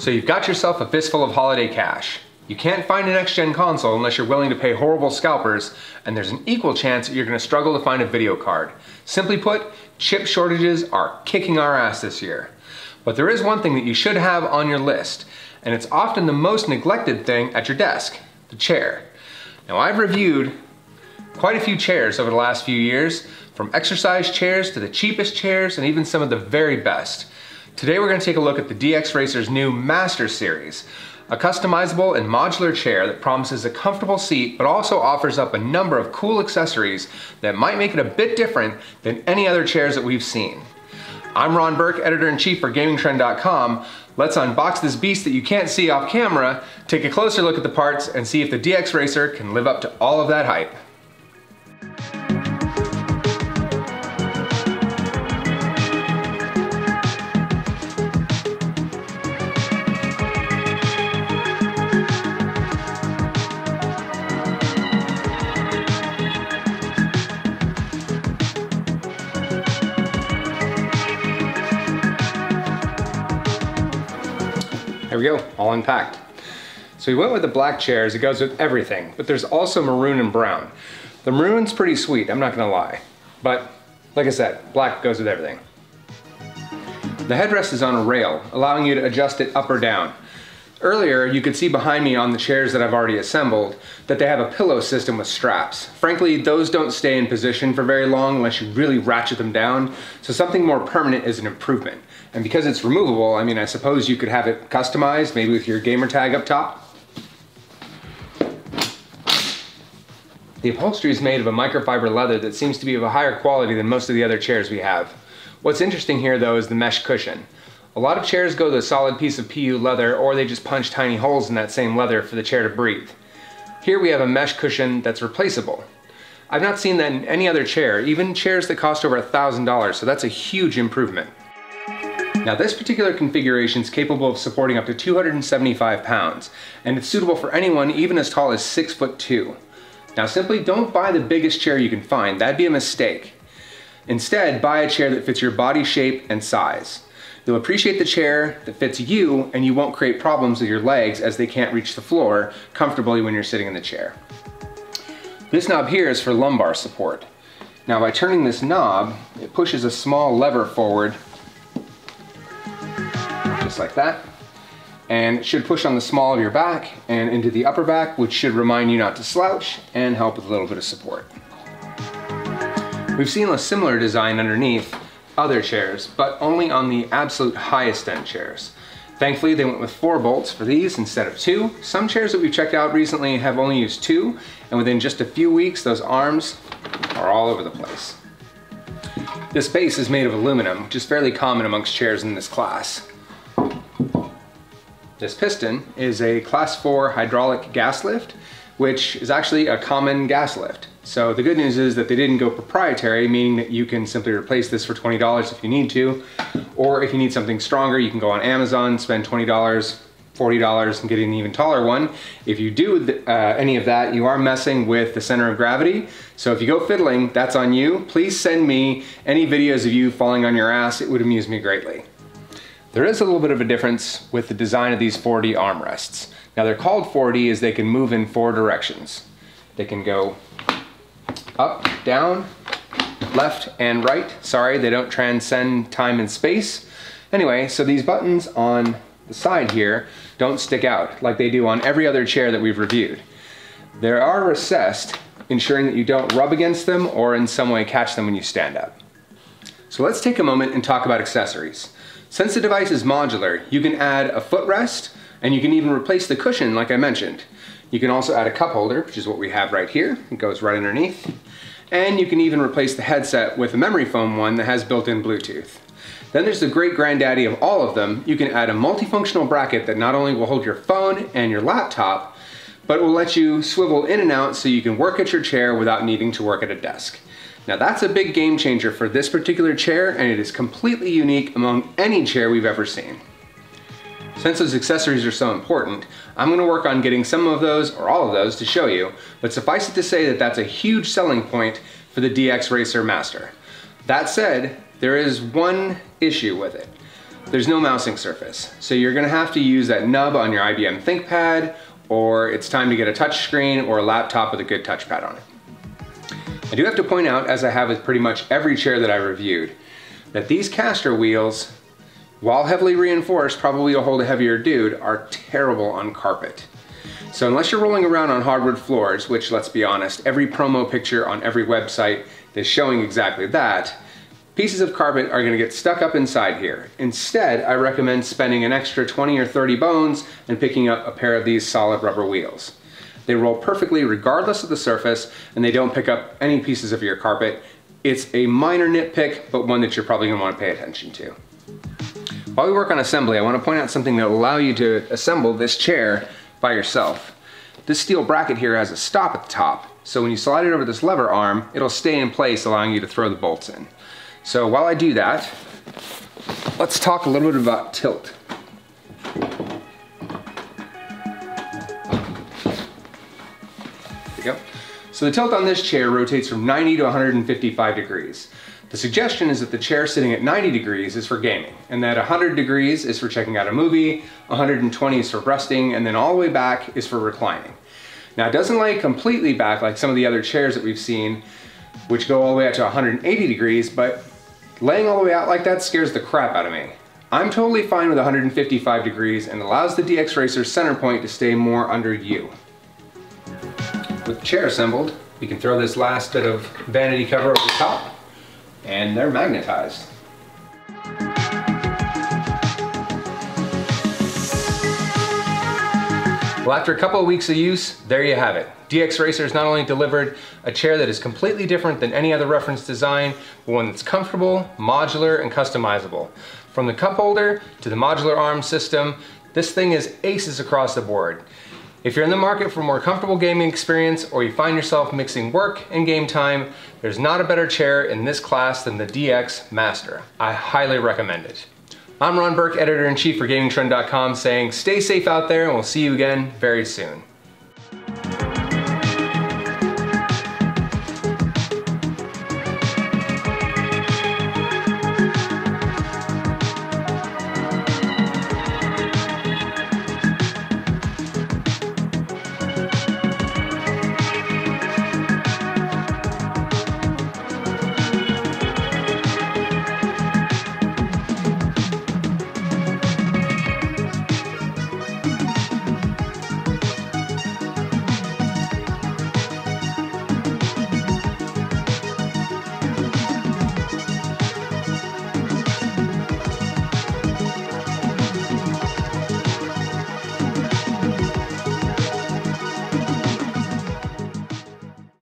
So you've got yourself a fistful of holiday cash. You can't find a next-gen console unless you're willing to pay horrible scalpers, and there's an equal chance that you're gonna struggle to find a video card. Simply put, chip shortages are kicking our ass this year. But there is one thing that you should have on your list, and it's often the most neglected thing at your desk, the chair. Now I've reviewed quite a few chairs over the last few years, from exercise chairs to the cheapest chairs and even some of the very best. Today we're going to take a look at the DXRacer's new Master Series, a customizable and modular chair that promises a comfortable seat but also offers up a number of cool accessories that might make it a bit different than any other chairs that we've seen. I'm Ron Burke, editor-in-chief for GamingTrend.com. Let's unbox this beast that you can't see off camera, take a closer look at the parts, and see if the DXRacer can live up to all of that hype. We go, all unpacked. So we went with the black chairs, it goes with everything, but there's also maroon and brown. The maroon's pretty sweet, I'm not gonna lie. But, like I said, black goes with everything. The headrest is on a rail, allowing you to adjust it up or down. Earlier, you could see behind me on the chairs that I've already assembled that they have a pillow system with straps. Frankly, those don't stay in position for very long unless you really ratchet them down, so something more permanent is an improvement. And because it's removable, I mean, I suppose you could have it customized, maybe with your gamer tag up top. The upholstery is made of a microfiber leather that seems to be of a higher quality than most of the other chairs we have. What's interesting here though is the mesh cushion. A lot of chairs go to a solid piece of PU leather or they just punch tiny holes in that same leather for the chair to breathe. Here we have a mesh cushion that's replaceable. I've not seen that in any other chair, even chairs that cost over a $1,000, so that's a huge improvement. Now this particular configuration is capable of supporting up to 275 pounds, and it's suitable for anyone even as tall as 6 foot 2. Now simply don't buy the biggest chair you can find, that'd be a mistake. Instead, buy a chair that fits your body shape and size. You'll appreciate the chair that fits you and you won't create problems with your legs as they can't reach the floor comfortably when you're sitting in the chair. This knob here is for lumbar support. Now by turning this knob, it pushes a small lever forward just like that. And it should push on the small of your back and into the upper back, which should remind you not to slouch and help with a little bit of support. We've seen a similar design underneath other chairs, but only on the absolute highest end chairs. Thankfully, they went with four bolts for these instead of two. Some chairs that we've checked out recently have only used two, and within just a few weeks, those arms are all over the place. This base is made of aluminum, which is fairly common amongst chairs in this class. This piston is a class 4 hydraulic gas lift, which is actually a common gas lift. So the good news is that they didn't go proprietary, meaning that you can simply replace this for $20 if you need to, or if you need something stronger, you can go on Amazon, spend $20, $40 and get an even taller one. If you do uh, any of that, you are messing with the center of gravity. So if you go fiddling, that's on you. Please send me any videos of you falling on your ass. It would amuse me greatly. There is a little bit of a difference with the design of these 4D armrests. Now they're called 4D as they can move in four directions. They can go up, down, left, and right. Sorry, they don't transcend time and space. Anyway, so these buttons on the side here don't stick out like they do on every other chair that we've reviewed. They are recessed, ensuring that you don't rub against them or in some way catch them when you stand up. So let's take a moment and talk about accessories. Since the device is modular, you can add a footrest and you can even replace the cushion like I mentioned. You can also add a cup holder, which is what we have right here. It goes right underneath. And you can even replace the headset with a memory foam one that has built-in Bluetooth. Then there's the great granddaddy of all of them. You can add a multifunctional bracket that not only will hold your phone and your laptop, but will let you swivel in and out so you can work at your chair without needing to work at a desk. Now that's a big game changer for this particular chair and it is completely unique among any chair we've ever seen. Since those accessories are so important, I'm going to work on getting some of those, or all of those, to show you, but suffice it to say that that's a huge selling point for the DXRacer Master. That said, there is one issue with it. there's no mousing surface. So you're gonna have to use that nub on your IBM ThinkPad or it's time to get a touch screen or a laptop with a good touchpad on it. I do have to point out, as I have with pretty much every chair that I reviewed, that these caster wheels, while heavily reinforced, probably will hold a heavier dude, are terrible on carpet. So unless you're rolling around on hardwood floors, which let's be honest, every promo picture on every website is showing exactly that, pieces of carpet are gonna get stuck up inside here. Instead, I recommend spending an extra 20 or 30 bones and picking up a pair of these solid rubber wheels. They roll perfectly regardless of the surface and they don't pick up any pieces of your carpet. It's a minor nitpick, but one that you're probably gonna wanna pay attention to. While we work on assembly, I wanna point out something that will allow you to assemble this chair by yourself. This steel bracket here has a stop at the top, so when you slide it over this lever arm, it'll stay in place allowing you to throw the bolts in. So while I do that, let's talk a little bit about tilt. There you go. So the tilt on this chair rotates from 90 to 155 degrees. The suggestion is that the chair sitting at 90 degrees is for gaming, and that 100 degrees is for checking out a movie, 120 is for resting, and then all the way back is for reclining. Now it doesn't lay completely back like some of the other chairs that we've seen, which go all the way out to 180 degrees, but laying all the way out like that scares the crap out of me. I'm totally fine with 155 degrees and allows the DXRacer center point to stay more under you. With the chair assembled, we can throw this last bit of vanity cover over the top and they're magnetized. Well, after a couple of weeks of use, there you have it. DXRacers not only delivered a chair that is completely different than any other reference design, but one that's comfortable, modular, and customizable. From the cup holder to the modular arm system, this thing is aces across the board. If you're in the market for a more comfortable gaming experience or you find yourself mixing work and game time, there's not a better chair in this class than the DX Master. I highly recommend it. I'm Ron Burke, editor-in-chief for GamingTrend.com saying stay safe out there and we'll see you again very soon.